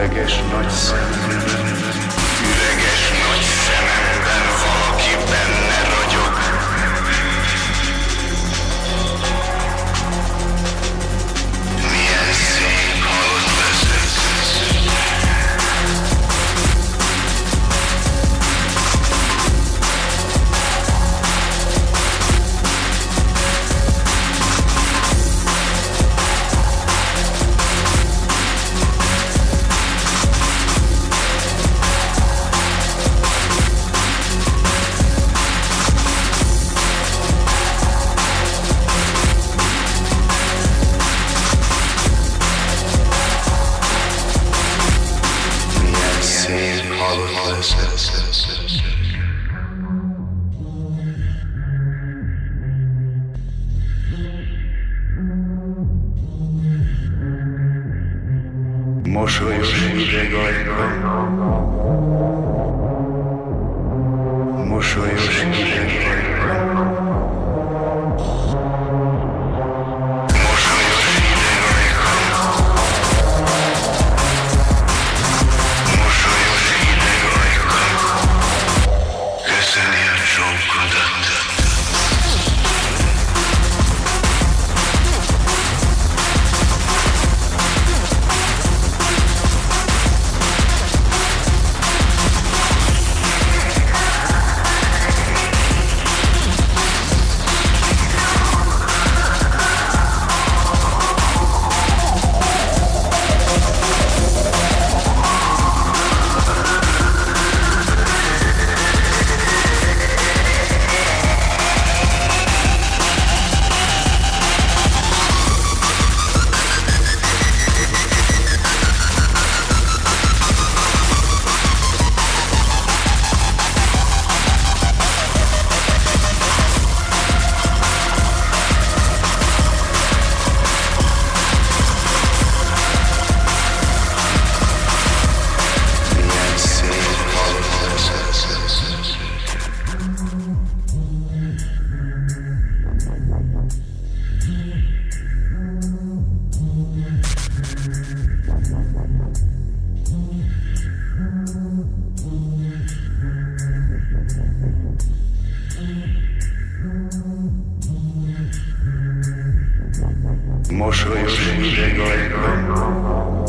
reggae-schnulzen. Muszę już idę gołego. I'm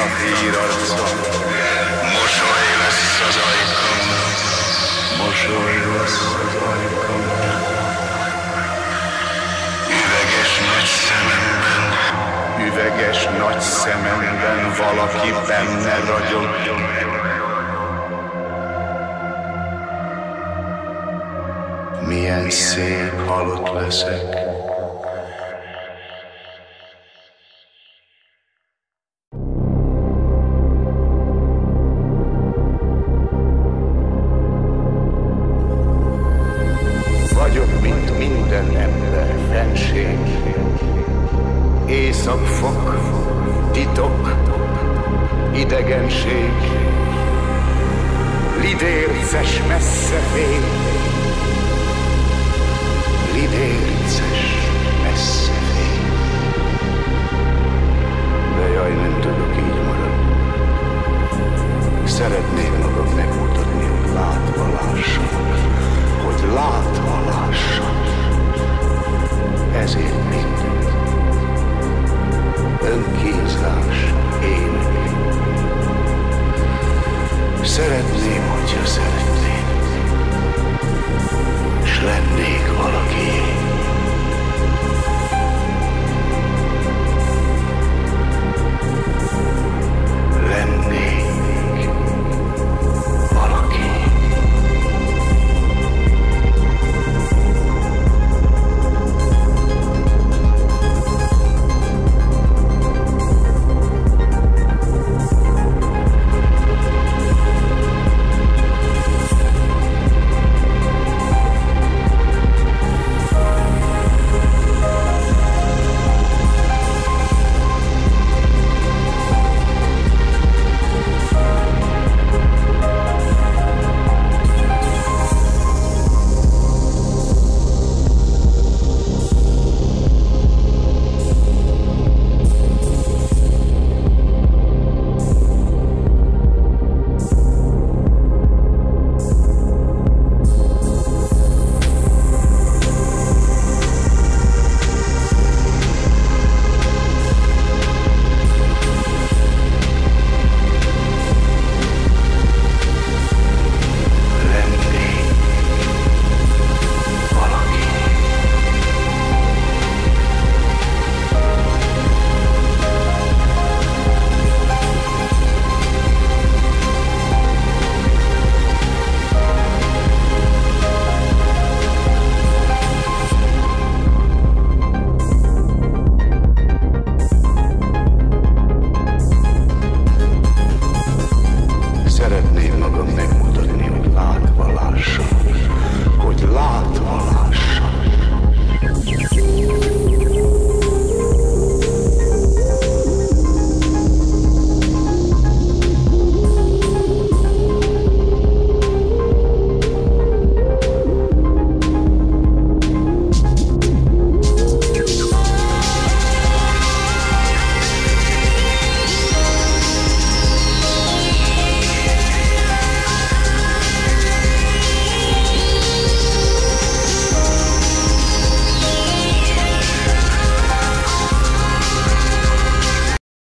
a hírarcon. Mosoly lesz az ajkam, Mosoly lesz az ajkam. üveges nagy szememben. Üveges nagy szememben valaki benne ragyog. Milyen szép halott leszek. szapfok, titok, idegenség, lidérces messze fény, lidérces messze fény. De jaj, nem tudok így maradni. Szeretnék magamnak mutatni, hogy látva lássanak, hogy látva lássanak.